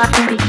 I think